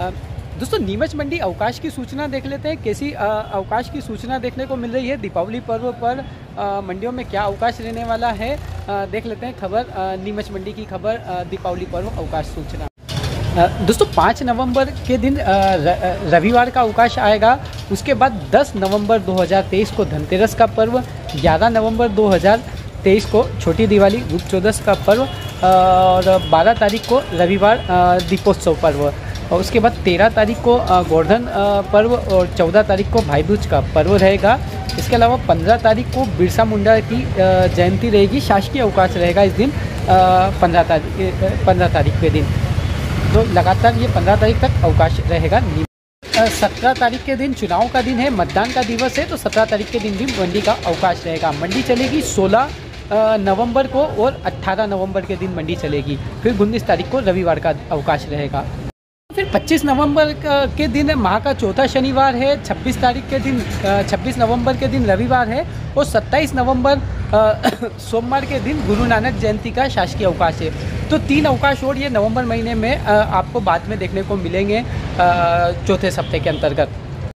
दोस्तों नीमच मंडी अवकाश की सूचना देख लेते हैं। कैसी अवकाश की सूचना देखने को मिल रही है? दीपावली पर्व पर मंडियों में क्या अवकाश रहने वाला है? अ, देख लेते हैं खबर नीमच मंडी की खबर दीपावली पर्व अवकाश सूचना। दोस्तों पाँच नवंबर के दिन रविवार का अवकाश आएगा। उसके बाद 10 नवंबर 2023 को धनतेरस का पर्व 11 नवंबर 2023 को छोटी दिवाली रूप चौदस का पर्व और 12 तारीख को रविवार दीपोत्सव पर्व। और उसके बाद 13 तारीख को गोवर्धन पर्व और 14 तारीख को भाई दूज का पर्व रहेगा। इसके अलावा 15 तारीख को बिरसा मुंडा की जयंती रहेगी। शासकीय अवकाश रहेगा इस दिन पंद्रह तारीख पंद्रह तारीख के दिन। तो लगातार ये पंद्रह तारीख तक अवकाश रहेगा। सत्रह तारीख के दिन चुनाव का दिन है, मतदान का दिवस है तो सत्रह तारीख के दिन भी मंडी का अवकाश रहेगा। मंडी चलेगी सोलह नवंबर को और 18 नवंबर के दिन मंडी चलेगी। फिर उन्नीस तारीख को रविवार का अवकाश रहेगा। फिर 25 नवंबर के दिन माह का चौथा शनिवार है 26 तारीख के दिन अ, 26 नवंबर के दिन रविवार है और 27 नवंबर सोमवार के दिन गुरु नानक जयंती का शासकीय अवकाश है। तो तीन अवकाश और ये नवंबर महीने में आपको बाद में देखने को मिलेंगे चौथे सप्ताह के अंतर्गत।